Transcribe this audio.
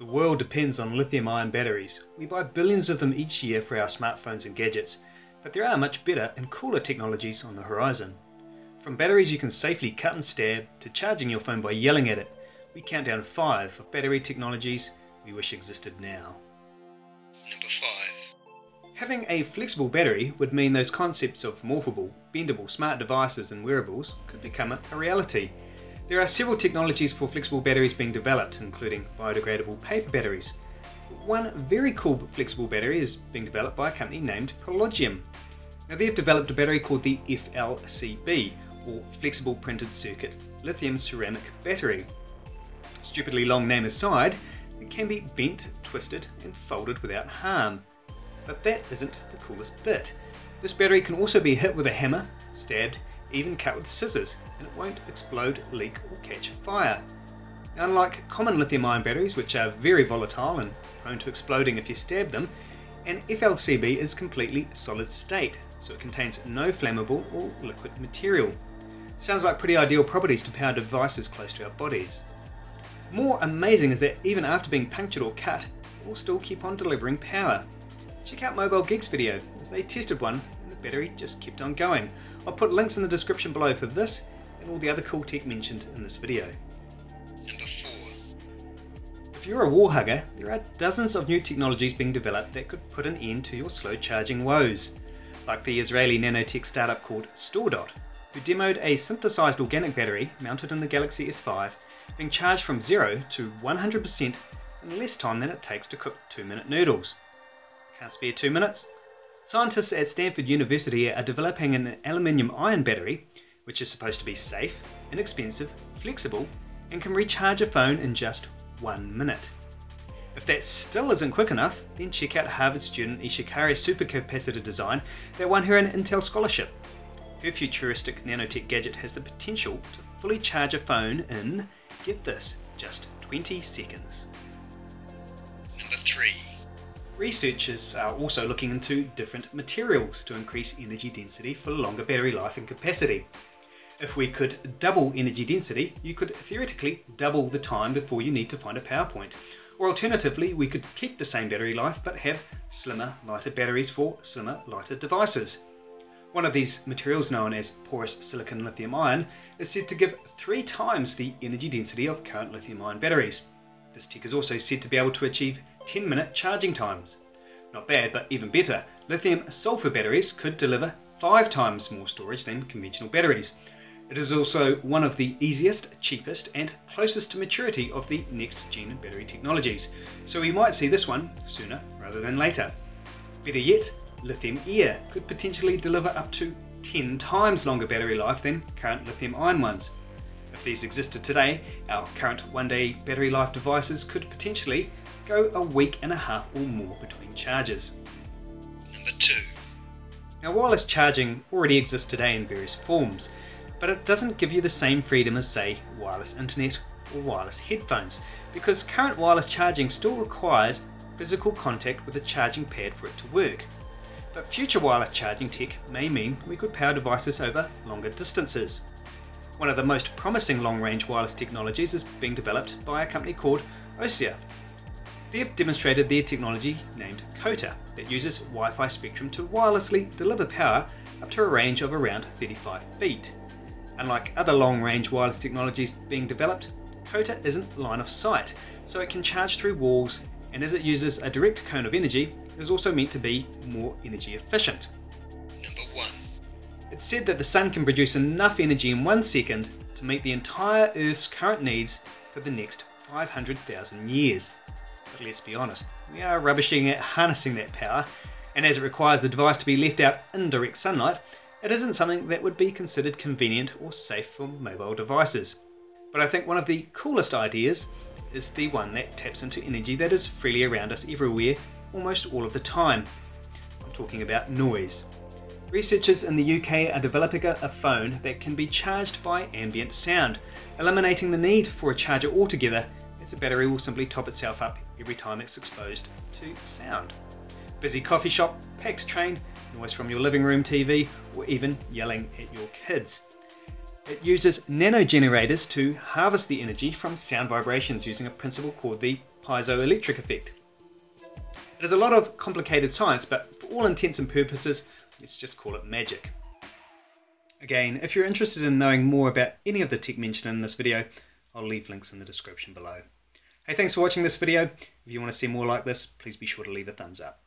The world depends on lithium ion batteries. We buy billions of them each year for our smartphones and gadgets, but there are much better and cooler technologies on the horizon. From batteries you can safely cut and stab to charging your phone by yelling at it, we count down five of battery technologies we wish existed now. Number 5. Having a flexible battery would mean those concepts of morphable, bendable smart devices and wearables could become a reality. There are several technologies for flexible batteries being developed, including biodegradable paper batteries. One very cool flexible battery is being developed by a company named Prologium. Now they've developed a battery called the FLCB, or Flexible Printed Circuit Lithium Ceramic Battery. Stupidly long name aside, it can be bent, twisted and folded without harm. But that isn't the coolest bit. This battery can also be hit with a hammer, stabbed, even cut with scissors, and it won't explode, leak or catch fire. Unlike common lithium ion batteries, which are very volatile and prone to exploding if you stab them, an FLCB is completely solid state, so it contains no flammable or liquid material. Sounds like pretty ideal properties to power devices close to our bodies. More amazing is that even after being punctured or cut, it will still keep on delivering power. Check out Mobile Geeks video, as they tested one battery just kept on going. I'll put links in the description below for this and all the other cool tech mentioned in this video. Number 4. If you're a wall hugger, there are dozens of new technologies being developed that could put an end to your slow charging woes. Like the Israeli nanotech startup called StoreDot, who demoed a synthesized organic battery mounted in the Galaxy S5 being charged from 0 to 100% in less time than it takes to cook 2 minute noodles. Can't spare 2 minutes? Scientists at Stanford University are developing an aluminium ion battery, which is supposed to be safe, inexpensive, flexible, and can recharge a phone in just one minute. If that still isn't quick enough, then check out Harvard student Eesha Khare's supercapacitor design that won her an Intel scholarship. Her futuristic nanotech gadget has the potential to fully charge a phone in, get this, just 20 seconds. Number 3. Researchers are also looking into different materials to increase energy density for longer battery life and capacity. If we could double energy density, you could theoretically double the time before you need to find a power point. Or alternatively, we could keep the same battery life but have slimmer, lighter batteries for slimmer, lighter devices. One of these materials, known as porous silicon lithium ion, is said to give three times the energy density of current lithium ion batteries. This tech is also said to be able to achieve 10 minute charging times. Not bad, but even better, lithium sulfur batteries could deliver 5 times more storage than conventional batteries. It is also one of the easiest, cheapest, and closest to maturity of the next gen battery technologies, so we might see this one sooner rather than later. Better yet, lithium air could potentially deliver up to 10 times longer battery life than current lithium ion ones. If these existed today, our current one day battery life devices could potentially go a week and a half or more between charges. Number 2. Now, wireless charging already exists today in various forms, but it doesn't give you the same freedom as, say, wireless internet or wireless headphones, because current wireless charging still requires physical contact with a charging pad for it to work. But future wireless charging tech may mean we could power devices over longer distances. One of the most promising long-range wireless technologies is being developed by a company called Ossia. They've demonstrated their technology named COTA that uses Wi-Fi spectrum to wirelessly deliver power up to a range of around 35 feet. Unlike other long-range wireless technologies being developed, COTA isn't line of sight, so it can charge through walls and as it uses a direct cone of energy, is also meant to be more energy efficient. Number 1. It's said that the sun can produce enough energy in one second to meet the entire Earth's current needs for the next 500,000 years. Let's be honest, we are rubbishing at harnessing that power, and as it requires the device to be left out in direct sunlight, it isn't something that would be considered convenient or safe for mobile devices. But I think one of the coolest ideas is the one that taps into energy that is freely around us everywhere, almost all of the time. I'm talking about noise. Researchers in the UK are developing a phone that can be charged by ambient sound, eliminating the need for a charger altogether as the battery will simply top itself up every time it's exposed to sound. Busy coffee shop, PAX train, noise from your living room TV, or even yelling at your kids. It uses nanogenerators to harvest the energy from sound vibrations using a principle called the piezoelectric effect. It is a lot of complicated science, but for all intents and purposes, let's just call it magic. Again, if you're interested in knowing more about any of the tech mentioned in this video, I'll leave links in the description below. Hey, thanks for watching this video. If you want to see more like this, please be sure to leave a thumbs up.